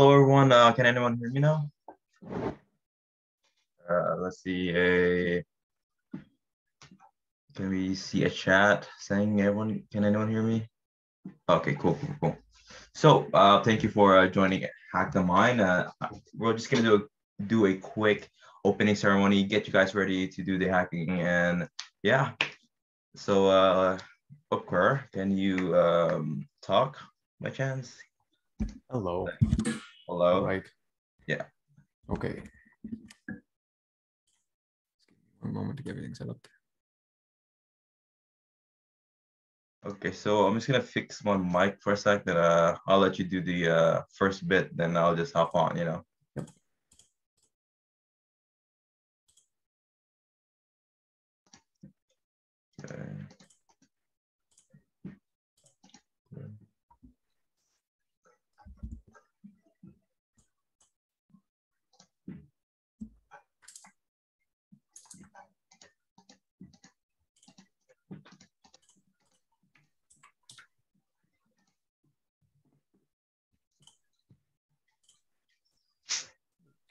Hello, everyone. Uh, can anyone hear me now? Uh, let's see. A can we see a chat saying everyone? Can anyone hear me? Okay, cool, cool, cool. So, uh, thank you for uh, joining Hack the Mind. Uh, we're just gonna do a, do a quick opening ceremony, get you guys ready to do the hacking, and yeah. So, uh, can you um, talk by chance? Hello. Hello. Right. Yeah. Okay. One moment to get everything set up. Okay, so I'm just gonna fix my mic for a sec, then uh, I'll let you do the uh, first bit, then I'll just hop on, you know. Yep. Okay.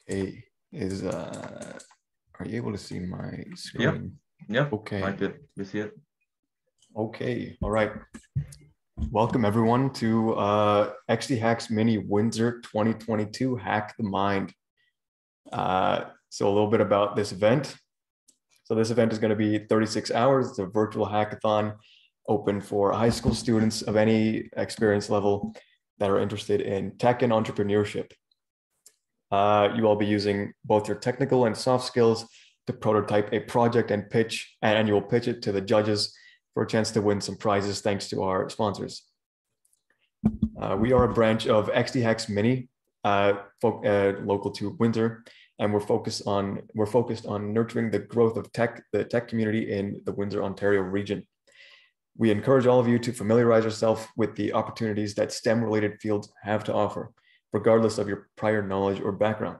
Okay. Is uh are you able to see my screen? Yep. Okay. I could. You see it? Okay. All right. Welcome everyone to uh XD Hacks Mini Windsor 2022 Hack the Mind. Uh, so a little bit about this event. So this event is going to be 36 hours. It's a virtual hackathon open for high school students of any experience level that are interested in tech and entrepreneurship. Uh, you will be using both your technical and soft skills to prototype a project and pitch, and you will pitch it to the judges for a chance to win some prizes thanks to our sponsors. Uh, we are a branch of XD Hacks Mini, uh, uh, local to Windsor, and we're focused on we're focused on nurturing the growth of tech, the tech community in the Windsor, Ontario region. We encourage all of you to familiarize yourself with the opportunities that STEM-related fields have to offer regardless of your prior knowledge or background.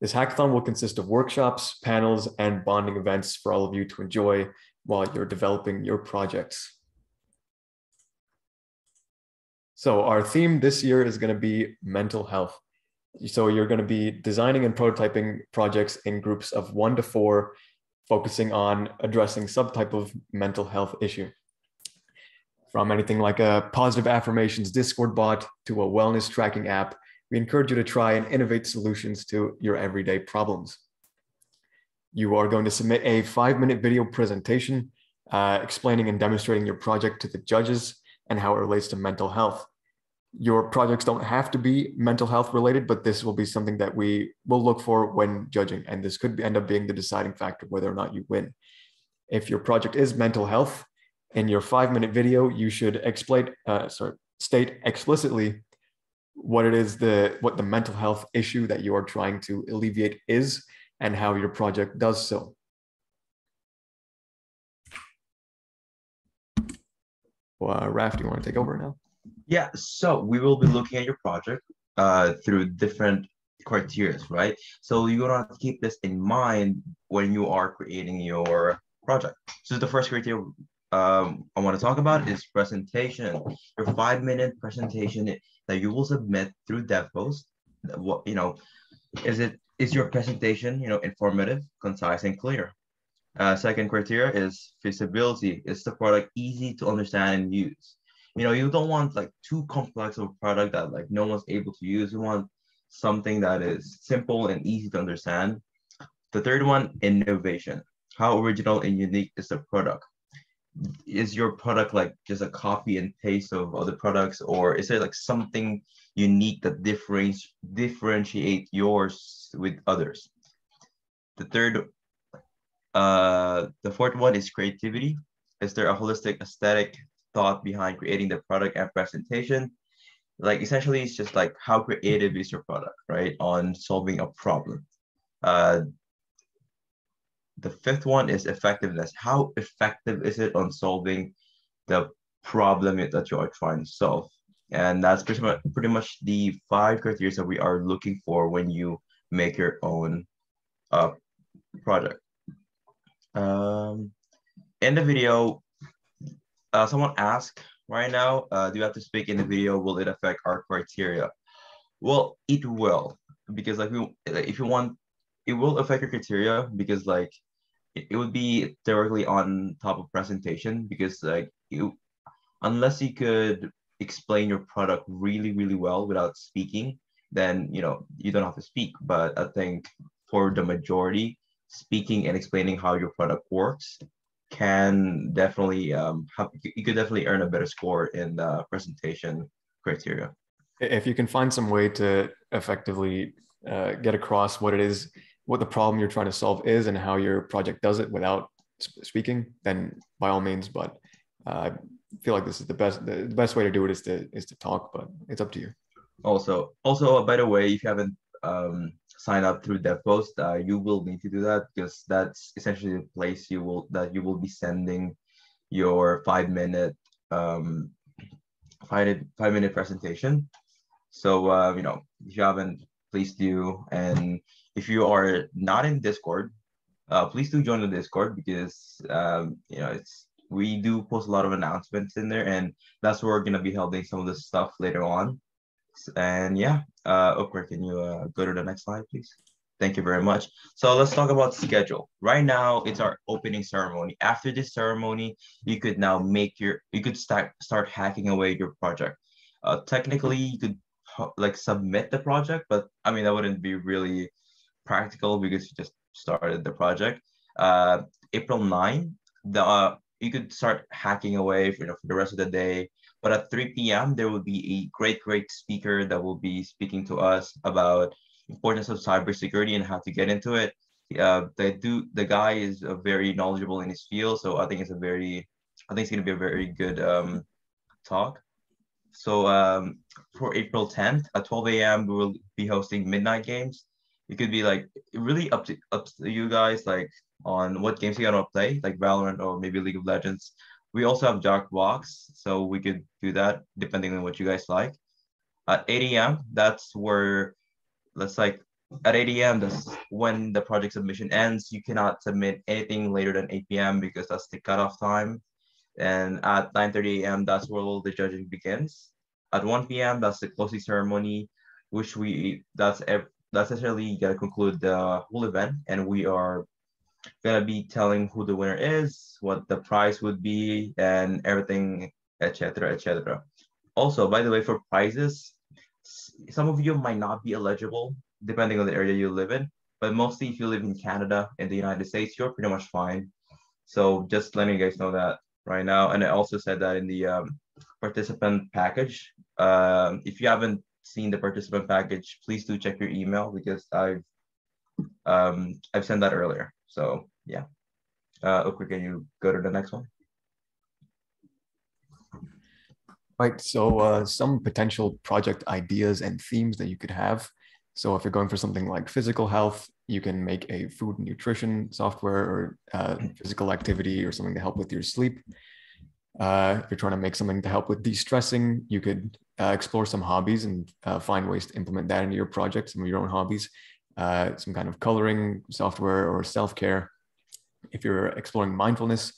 This hackathon will consist of workshops, panels, and bonding events for all of you to enjoy while you're developing your projects. So our theme this year is going to be mental health. So you're going to be designing and prototyping projects in groups of one to four, focusing on addressing some type of mental health issue from anything like a positive affirmations Discord bot to a wellness tracking app, we encourage you to try and innovate solutions to your everyday problems. You are going to submit a five minute video presentation uh, explaining and demonstrating your project to the judges and how it relates to mental health. Your projects don't have to be mental health related, but this will be something that we will look for when judging. And this could end up being the deciding factor whether or not you win. If your project is mental health, in your five minute video, you should explain, uh, sorry, state explicitly what it is the what the mental health issue that you are trying to alleviate is and how your project does so. Well, uh, Raf, do you want to take over now? Yeah. So we will be looking at your project uh, through different criteria, right? So you're gonna have to keep this in mind when you are creating your project. So the first criteria um, I want to talk about is presentation. Your five minute presentation that you will submit through DevPost. What you know, is it is your presentation you know informative, concise, and clear? Uh, second criteria is feasibility. Is the product easy to understand and use? You know, you don't want like too complex of a product that like no one's able to use. You want something that is simple and easy to understand. The third one, innovation. How original and unique is the product? Is your product like just a copy and paste of other products or is there like something unique that differentiates differentiate yours with others? The third uh the fourth one is creativity. Is there a holistic aesthetic thought behind creating the product and presentation? Like essentially it's just like how creative is your product right on solving a problem? Uh the fifth one is effectiveness. How effective is it on solving the problem that you are trying to solve? And that's pretty much, pretty much the five criteria that we are looking for when you make your own uh, project. Um, in the video, uh, someone asked right now, uh, do you have to speak in the video? Will it affect our criteria? Well, it will because like we, if you want, it will affect your criteria because like it, would be theoretically on top of presentation because like you, unless you could explain your product really really well without speaking, then you know you don't have to speak. But I think for the majority, speaking and explaining how your product works can definitely um have, you could definitely earn a better score in the presentation criteria if you can find some way to effectively uh, get across what it is what the problem you're trying to solve is and how your project does it without speaking then by all means but uh, i feel like this is the best the best way to do it is to is to talk but it's up to you also also by the way if you haven't um, signed up through DevPost, uh, you will need to do that because that's essentially the place you will that you will be sending your five minute um, five, five minute presentation so uh, you know, if you haven't, please do. And if you are not in Discord, uh, please do join the Discord because um, you know it's we do post a lot of announcements in there, and that's where we're gonna be holding some of the stuff later on. And yeah, uh, can you uh, go to the next slide, please? Thank you very much. So let's talk about schedule. Right now, it's our opening ceremony. After this ceremony, you could now make your, you could start start hacking away your project. Uh, technically, you could like submit the project, but I mean that wouldn't be really practical because you just started the project. Uh, April 9, the uh, you could start hacking away for, you know, for the rest of the day. But at 3 p.m. there will be a great, great speaker that will be speaking to us about importance of cybersecurity and how to get into it. Uh, they do the guy is uh, very knowledgeable in his field, so I think it's a very, I think it's gonna be a very good um, talk. So um, for April 10th at 12 a.m. we will be hosting midnight games. It could be like really up to up to you guys like on what games you gonna play, like Valorant or maybe League of Legends. We also have Jackbox, so we could do that depending on what you guys like. At 8 a.m., that's where let's like at 8 a.m. that's when the project submission ends. You cannot submit anything later than 8 p.m. because that's the cutoff time. And at 9:30 a.m., that's where all the judging begins. At 1 p.m., that's the closing ceremony, which we that's that's essentially gonna conclude the whole event, and we are gonna be telling who the winner is, what the prize would be, and everything, etc., etc. Also, by the way, for prizes, some of you might not be eligible depending on the area you live in, but mostly if you live in Canada and the United States, you're pretty much fine. So just letting you guys know that right now. And I also said that in the um, participant package. Um, if you haven't seen the participant package, please do check your email because I've um, I've sent that earlier. So yeah. Uh, okay, can you go to the next one? Right. So uh, some potential project ideas and themes that you could have. So if you're going for something like physical health, you can make a food and nutrition software or uh, physical activity or something to help with your sleep. Uh, if you're trying to make something to help with de-stressing, you could uh, explore some hobbies and uh, find ways to implement that into your project, some of your own hobbies, uh, some kind of coloring software or self-care. If you're exploring mindfulness,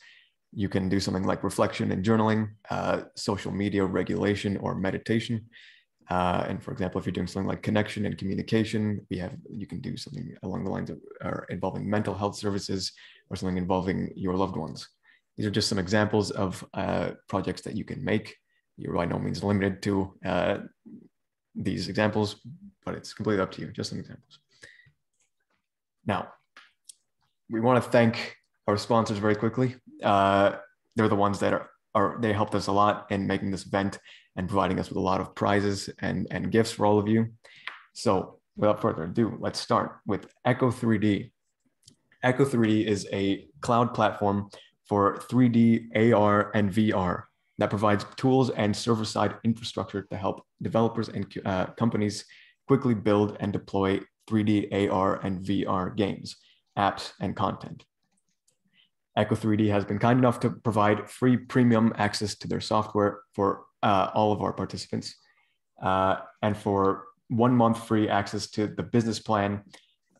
you can do something like reflection and journaling, uh, social media regulation or meditation. Uh, and for example, if you're doing something like connection and communication, we have you can do something along the lines of or involving mental health services or something involving your loved ones. These are just some examples of uh, projects that you can make. You're by no means limited to uh, these examples, but it's completely up to you. Just some examples. Now, we want to thank our sponsors very quickly. Uh, they're the ones that are, are they helped us a lot in making this event and providing us with a lot of prizes and, and gifts for all of you. So without further ado, let's start with Echo 3D. Echo 3D is a cloud platform for 3D AR and VR that provides tools and server side infrastructure to help developers and uh, companies quickly build and deploy 3D AR and VR games, apps, and content. Echo 3D has been kind enough to provide free premium access to their software for uh, all of our participants. Uh, and for one month free access to the business plan,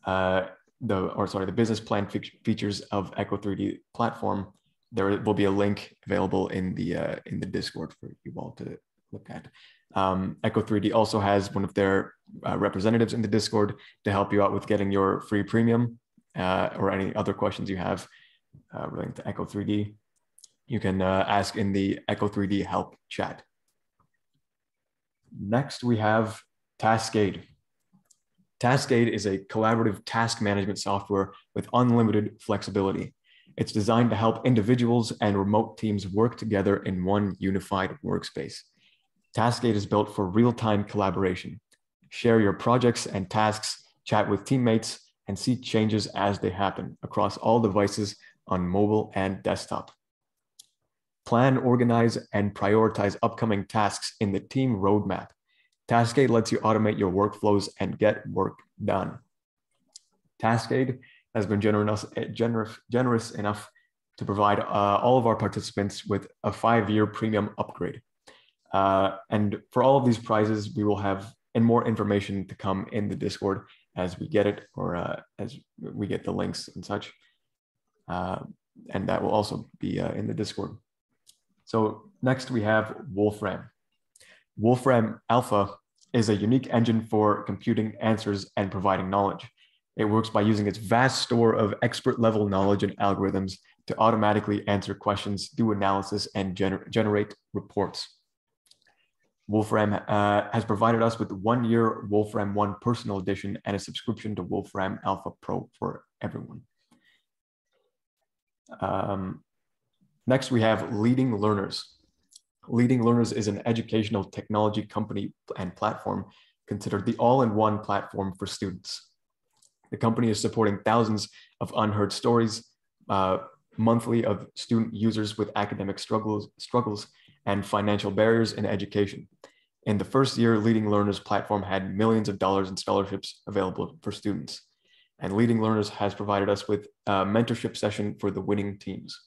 uh, the or sorry, the business plan fe features of Echo 3D platform, there will be a link available in the uh, in the Discord for you all to look at. Um, Echo 3D also has one of their uh, representatives in the Discord to help you out with getting your free premium uh, or any other questions you have uh, relating to Echo 3D. You can uh, ask in the Echo 3D help chat. Next, we have Taskade. Taskade is a collaborative task management software with unlimited flexibility. It's designed to help individuals and remote teams work together in one unified workspace. Taskade is built for real-time collaboration. Share your projects and tasks, chat with teammates, and see changes as they happen across all devices on mobile and desktop. Plan, organize, and prioritize upcoming tasks in the team roadmap. Taskade lets you automate your workflows and get work done. Taskade has been generous, generous, generous enough to provide uh, all of our participants with a five-year premium upgrade. Uh, and for all of these prizes, we will have and more information to come in the Discord as we get it or uh, as we get the links and such. Uh, and that will also be uh, in the Discord. So next we have Wolfram. Wolfram Alpha is a unique engine for computing answers and providing knowledge. It works by using its vast store of expert level knowledge and algorithms to automatically answer questions, do analysis, and gener generate reports. Wolfram uh, has provided us with one year Wolfram One personal edition and a subscription to Wolfram Alpha Pro for everyone. Um, next, we have Leading Learners. Leading Learners is an educational technology company and platform considered the all in one platform for students. The company is supporting thousands of unheard stories uh, monthly of student users with academic struggles, struggles and financial barriers in education. In the first year, Leading Learners platform had millions of dollars in scholarships available for students. And Leading Learners has provided us with a mentorship session for the winning teams.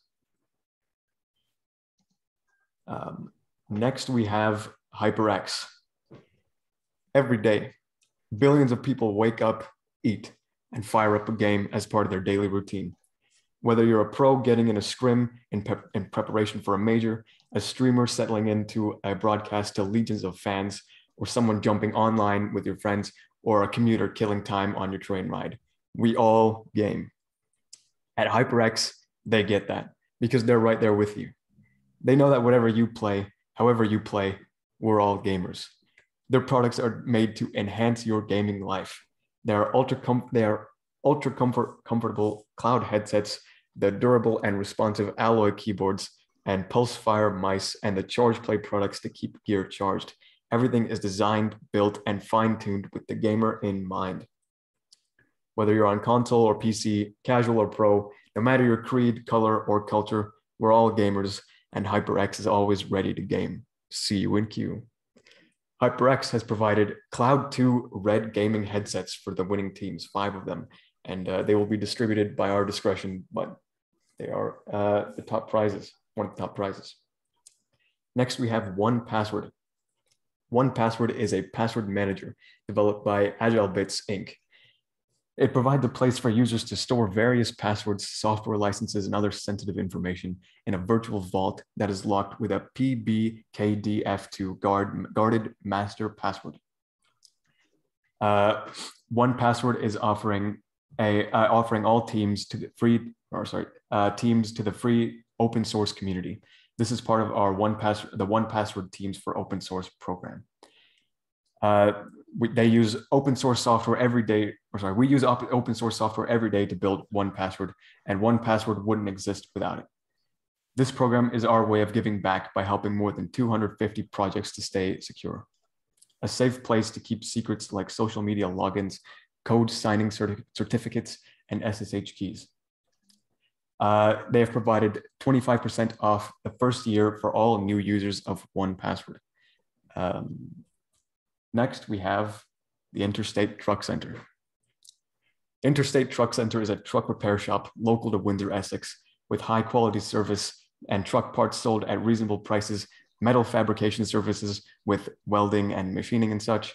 Um, next, we have HyperX. Every day, billions of people wake up, eat, and fire up a game as part of their daily routine. Whether you're a pro getting in a scrim in, in preparation for a major, a streamer settling into a broadcast to legions of fans, or someone jumping online with your friends, or a commuter killing time on your train ride. We all game. At HyperX, they get that because they're right there with you. They know that whatever you play, however you play, we're all gamers. Their products are made to enhance your gaming life. They are ultra com- they are ultra comfort comfortable cloud headsets the durable and responsive alloy keyboards, and Pulsefire mice and the ChargePlay products to keep gear charged. Everything is designed, built, and fine-tuned with the gamer in mind. Whether you're on console or PC, casual or pro, no matter your creed, color, or culture, we're all gamers, and HyperX is always ready to game. See you in queue. HyperX has provided Cloud 2 red gaming headsets for the winning teams, five of them, and uh, they will be distributed by our discretion, but they are uh, the top prizes, one of the top prizes. Next, we have 1Password. One Password is a password manager developed by AgileBits Inc. It provides a place for users to store various passwords, software licenses, and other sensitive information in a virtual vault that is locked with a PBKDF2 guard, guarded master password. Uh, 1Password is offering a uh, offering all teams to the free or sorry uh, teams to the free open source community. This is part of our one pass the 1Password teams for open source program. Uh, we, they use open source software every day, or sorry, we use op- open source software every day to build 1Password, and 1Password wouldn't exist without it. This program is our way of giving back by helping more than 250 projects to stay secure. A safe place to keep secrets like social media logins, code signing certi certificates, and SSH keys. Uh, they have provided 25% off the first year for all new users of 1Password. Um, next, we have the Interstate Truck Center. Interstate Truck Center is a truck repair shop local to Windsor, Essex, with high quality service and truck parts sold at reasonable prices, metal fabrication services with welding and machining and such,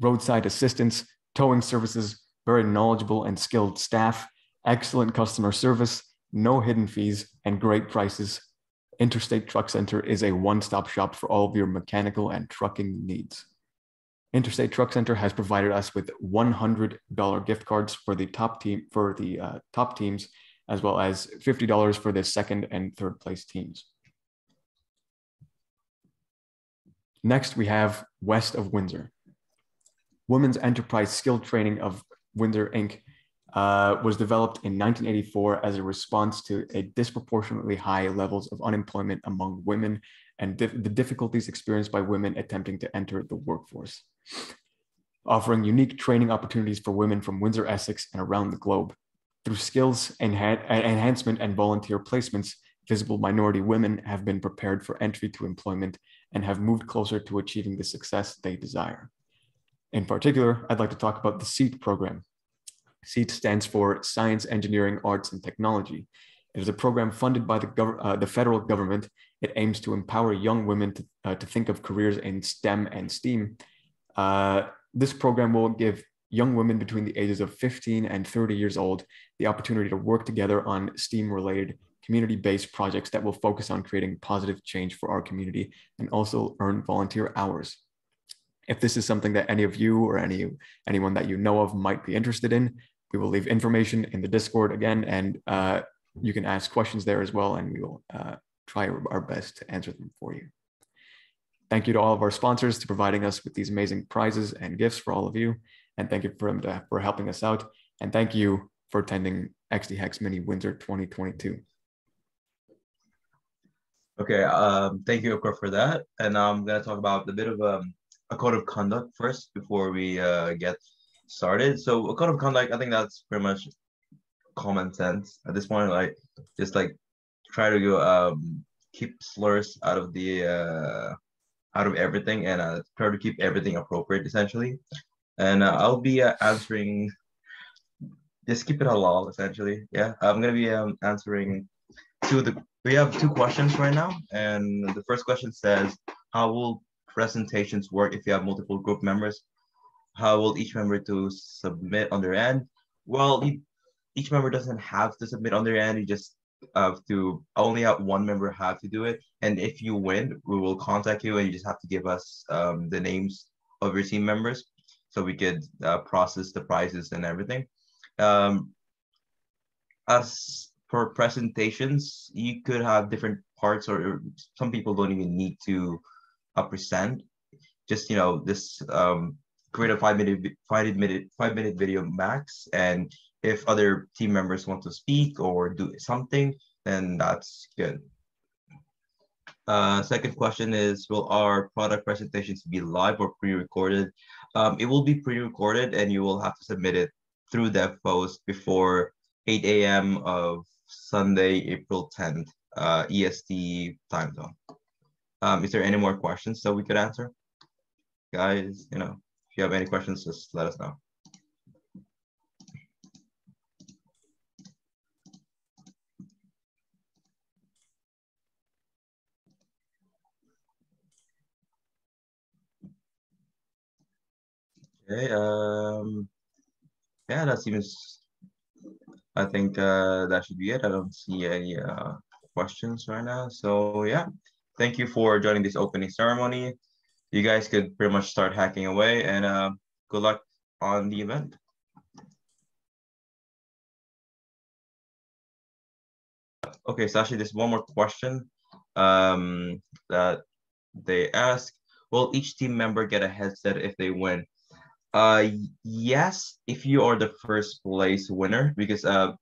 roadside assistance, towing services, very knowledgeable and skilled staff, excellent customer service, no hidden fees, and great prices. Interstate Truck Center is a one-stop shop for all of your mechanical and trucking needs. Interstate Truck Center has provided us with $100 gift cards for the top team for the uh, top teams, as well as $50 for the second and third place teams. Next, we have West of Windsor. Women's Enterprise Skill Training of Windsor Inc. Uh, was developed in 1984 as a response to a disproportionately high levels of unemployment among women and dif- the difficulties experienced by women attempting to enter the workforce. Offering unique training opportunities for women from Windsor, Essex, and around the globe. Through skills enha- enhancement and volunteer placements, visible minority women have been prepared for entry to employment and have moved closer to achieving the success they desire. In particular, I'd like to talk about the SEAT program. SEAT stands for Science, Engineering, Arts, and Technology. It is a program funded by the, uh, the federal government. It aims to empower young women to, uh, to think of careers in STEM and STEAM. Uh, this program will give young women between the ages of 15 and 30 years old the opportunity to work together on STEAM related community-based projects that will focus on creating positive change for our community and also earn volunteer hours. If this is something that any of you or any anyone that you know of might be interested in, we will leave information in the Discord again, and uh, you can ask questions there as well, and we will uh, try our best to answer them for you. Thank you to all of our sponsors to providing us with these amazing prizes and gifts for all of you, and thank you for to, for helping us out, and thank you for attending XD Hacks Mini Windsor 2022. Okay, um, thank you, Okra, for that. And I'm going to talk about a bit of um, a code of conduct first before we uh, get started. So a code of conduct, I think that's pretty much common sense at this point. Like, just like try to um, keep slurs out of the uh, out of everything and uh, try to keep everything appropriate essentially. And uh, I'll be uh, answering. Just keep it halal essentially. Yeah, I'm gonna be um, answering two of the we have two questions right now, and the first question says, "How will presentations work if you have multiple group members? How will each member to submit on their end?" Well, each member doesn't have to submit on their end. You just have to only have one member have to do it. And if you win, we will contact you, and you just have to give us um, the names of your team members, so we could uh, process the prizes and everything. Um, as for presentations, you could have different parts, or some people don't even need to uh, present. Just you know, this um, create a five minute, five minute, five minute video max, and if other team members want to speak or do something, then that's good. Uh, second question is, will our product presentations be live or pre-recorded? Um, it will be pre-recorded and you will have to submit it through DevPost before 8 a.m. of Sunday, April 10th, uh, EST time zone. Um, is there any more questions that we could answer? Guys, you know, if you have any questions, just let us know. Okay, um, yeah, that seems I think uh, that should be it. I don't see any uh, questions right now. So yeah, thank you for joining this opening ceremony. You guys could pretty much start hacking away and uh, good luck on the event. Okay, so actually there's one more question um, that they ask. Will each team member get a headset if they win? Uh, yes, if you are the first place winner, because uh,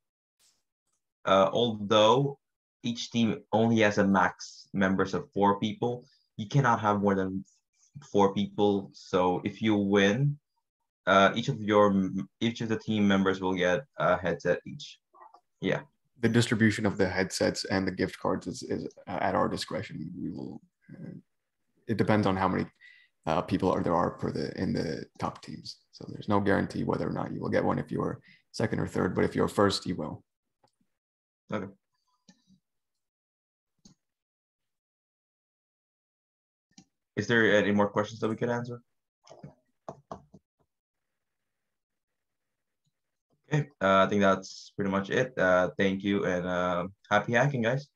uh, although each team only has a max members of four people, you cannot have more than four people. So if you win, uh, each of your each of the team members will get a headset each. Yeah. The distribution of the headsets and the gift cards is, is at our discretion. We will. Uh, it depends on how many uh, people are there are for the in the top teams. So there's no guarantee whether or not you will get one if you're second or third, but if you're first, you will. Okay. Is there any more questions that we could answer? Okay, uh, I think that's pretty much it. Uh, thank you and uh, happy hacking, guys.